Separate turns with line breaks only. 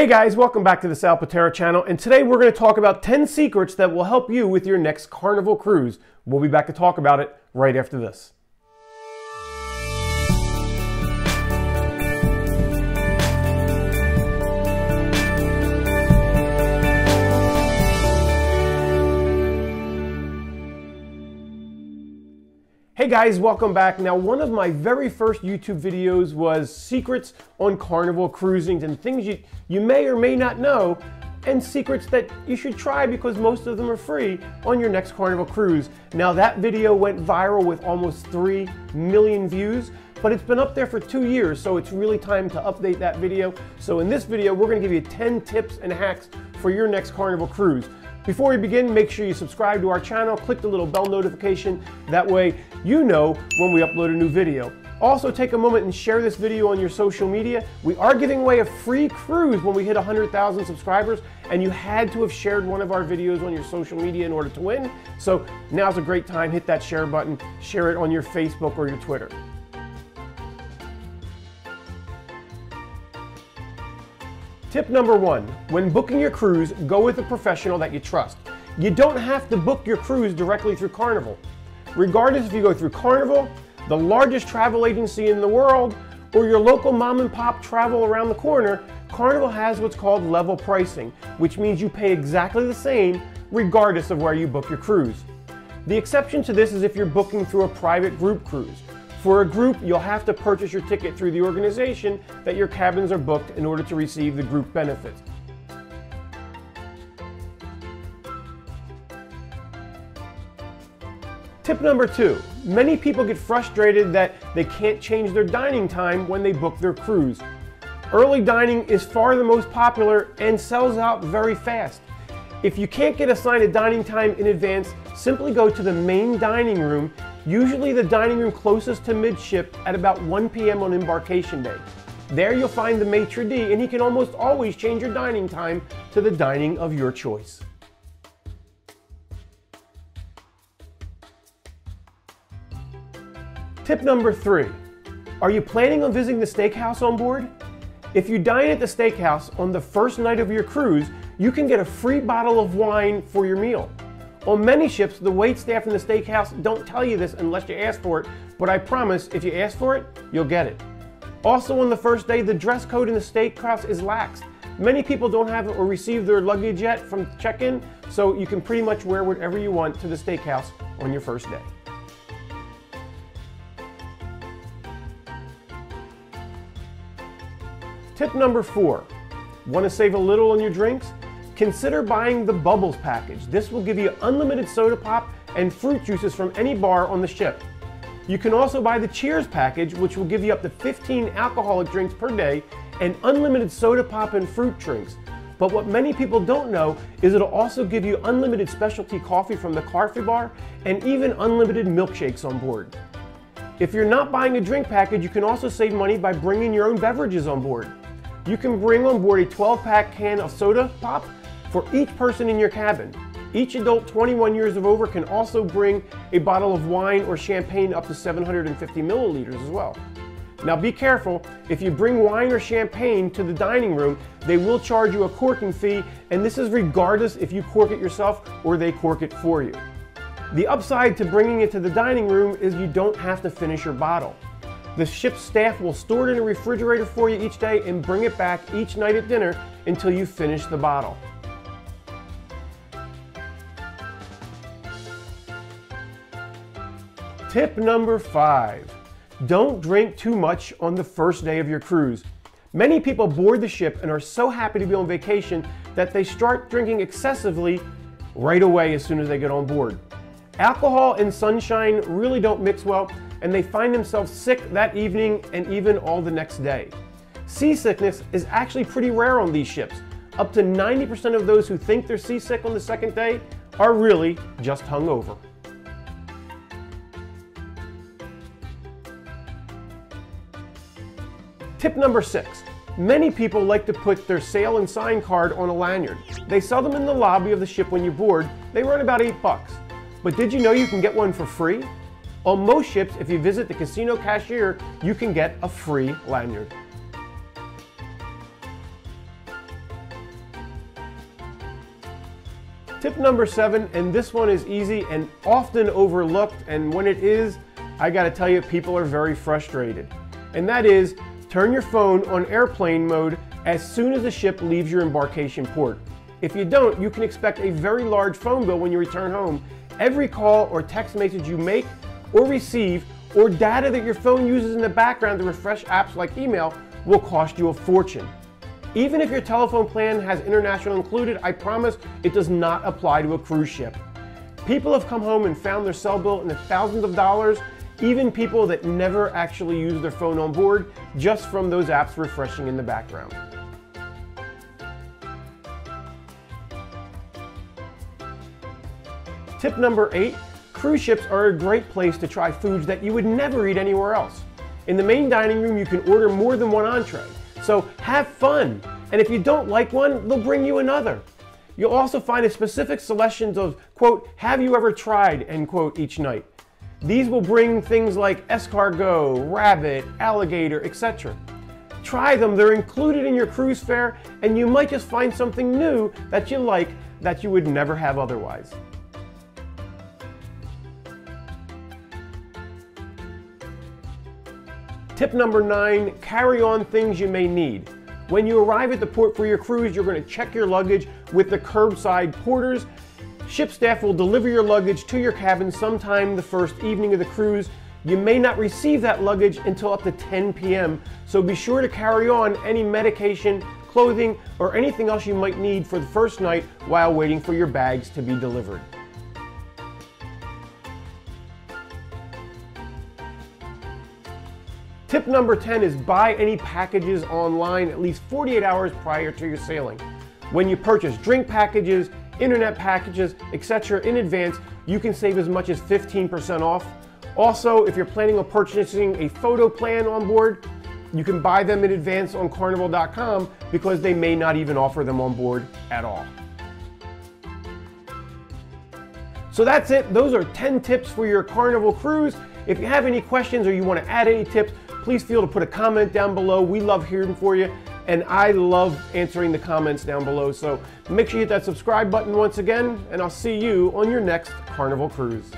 Hey guys, welcome back to the Sal Pitera channel, and today we're going to talk about 10 secrets that will help you with your next Carnival cruise. We'll be back to talk about it right after this. Hey guys, welcome back. Now, one of my very first YouTube videos was secrets on Carnival cruising and things you, you may or may not know and secrets that you should try because most of them are free on your next Carnival cruise. Now that video went viral with almost 3 million views, but it's been up there for two years, so it's really time to update that video. So in this video, we're gonna give you 10 tips and hacks for your next Carnival cruise. Before we begin, make sure you subscribe to our channel, click the little bell notification. That way you know when we upload a new video. Also take a moment and share this video on your social media. We are giving away a free cruise when we hit 100,000 subscribers and you had to have shared one of our videos on your social media in order to win. So now's a great time, hit that share button, share it on your Facebook or your Twitter. Tip number one, when booking your cruise, go with a professional that you trust. You don't have to book your cruise directly through Carnival. Regardless if you go through Carnival, the largest travel agency in the world, or your local mom and pop travel around the corner, Carnival has what's called level pricing, which means you pay exactly the same regardless of where you book your cruise. The exception to this is if you're booking through a private group cruise. For a group, you'll have to purchase your ticket through the organization that your cabins are booked in order to receive the group benefits. Tip number two, many people get frustrated that they can't change their dining time when they book their cruise. Early dining is far the most popular and sells out very fast. If you can't get assigned a dining time in advance, simply go to the main dining room usually the dining room closest to midship at about 1 p.m. on embarkation day. There you'll find the maitre d' and he can almost always change your dining time to the dining of your choice. Tip number three, are you planning on visiting the steakhouse on board? If you dine at the steakhouse on the first night of your cruise, you can get a free bottle of wine for your meal. On many ships, the wait staff in the steakhouse don't tell you this unless you ask for it, but I promise if you ask for it, you'll get it. Also on the first day, the dress code in the steakhouse is lax. Many people don't have or receive their luggage yet from check-in, so you can pretty much wear whatever you want to the steakhouse on your first day. Tip number four, want to save a little on your drinks? Consider buying the Bubbles package. This will give you unlimited soda pop and fruit juices from any bar on the ship. You can also buy the Cheers package, which will give you up to 15 alcoholic drinks per day and unlimited soda pop and fruit drinks. But what many people don't know is it'll also give you unlimited specialty coffee from the coffee bar and even unlimited milkshakes on board. If you're not buying a drink package, you can also save money by bringing your own beverages on board. You can bring on board a 12 pack can of soda pop for each person in your cabin. Each adult 21 years of over can also bring a bottle of wine or champagne up to 750 milliliters as well. Now be careful, if you bring wine or champagne to the dining room, they will charge you a corking fee, and this is regardless if you cork it yourself or they cork it for you. The upside to bringing it to the dining room is you don't have to finish your bottle. The ship's staff will store it in a refrigerator for you each day and bring it back each night at dinner until you finish the bottle. Tip number five, don't drink too much on the first day of your cruise. Many people board the ship and are so happy to be on vacation that they start drinking excessively right away as soon as they get on board. Alcohol and sunshine really don't mix well and they find themselves sick that evening and even all the next day. Seasickness is actually pretty rare on these ships. Up to 90% of those who think they're seasick on the second day are really just hungover. Tip number six, Many people like to put their sail and sign card on a lanyard. They sell them in the lobby of the ship when you board. They run about eight bucks. But did you know you can get one for free? On most ships, if you visit the casino cashier, you can get a free lanyard. Tip number seven, and this one is easy and often overlooked, and when it is, I gotta tell you, people are very frustrated. And that is, turn your phone on airplane mode as soon as the ship leaves your embarkation port. If you don't, you can expect a very large phone bill when you return home. Every call or text message you make or receive or data that your phone uses in the background to refresh apps like email will cost you a fortune. Even if your telephone plan has international included, I promise it does not apply to a cruise ship. People have come home and found their cell bill in the thousands of dollars, even people that never actually use their phone on board, just from those apps refreshing in the background. Tip number eight, cruise ships are a great place to try foods that you would never eat anywhere else. In the main dining room, you can order more than one entree. So have fun. And if you don't like one, they'll bring you another. You'll also find a specific selections of, quote, have you ever tried, end quote, each night. These will bring things like escargot, rabbit, alligator, etc. Try them, they're included in your cruise fare, and you might just find something new that you like that you would never have otherwise. Tip number nine, carry on things you may need. When you arrive at the port for your cruise, you're going to check your luggage with the curbside porters. Ship staff will deliver your luggage to your cabin sometime the first evening of the cruise. You may not receive that luggage until up to 10 p.m., so be sure to carry on any medication, clothing, or anything else you might need for the first night while waiting for your bags to be delivered. Tip number 10 is buy any packages online at least 48 hours prior to your sailing. When you purchase drink packages, internet packages, etc. in advance, you can save as much as 15% off. Also, if you're planning on purchasing a photo plan on board, you can buy them in advance on carnival.com because they may not even offer them on board at all. So that's it. Those are 10 tips for your Carnival cruise. If you have any questions or you want to add any tips, please feel to put a comment down below. We love hearing for you, and I love answering the comments down below. So make sure you hit that subscribe button once again, and I'll see you on your next Carnival cruise.